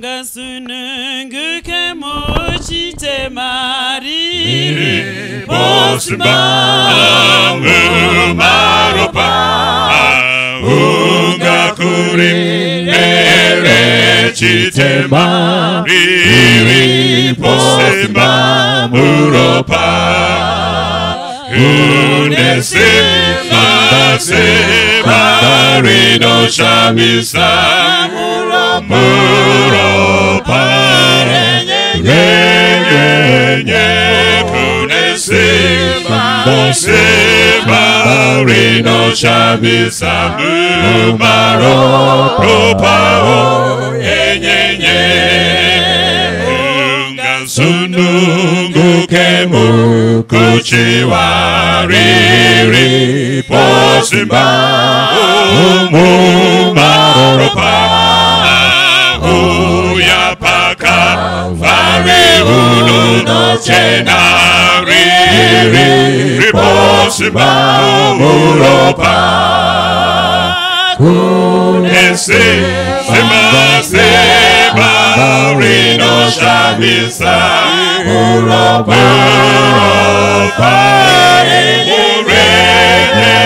unga sunungu ke mochi te mariri Posma Maropa Unga kuri Ere chitema Riri Posma Muropa Une sema sema Rino shamisa Uyapaka ununo chena riri posimba umuropa Ese sema sema rino shamisa Uropa Uropa Urenye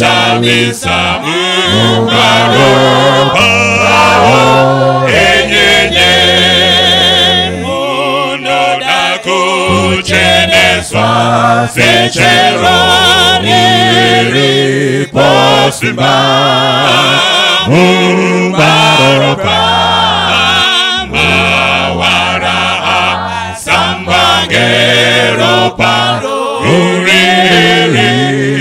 shamisa Uropa Enyenye Mundo da kucheneswa Sechero Niri Posima Mubaroka Mawara Sambangeropa Uriri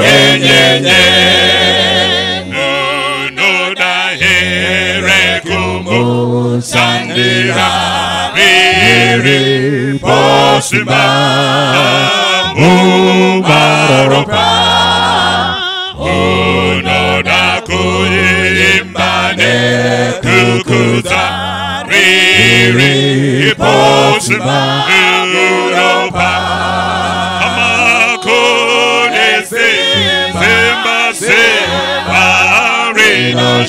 Popao Yenye Yenye no da here kumu sandira riri posima mubaropa uno da kuimbane kukuza riri posima muropa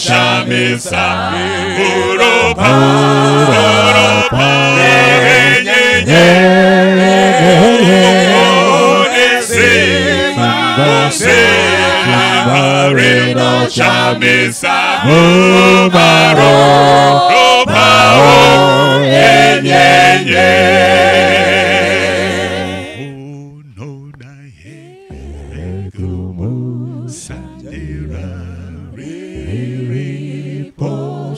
shamisa uropa uropa renye konese semba semba rino shamisa mumaro ropa o yenye no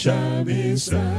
shall be saved.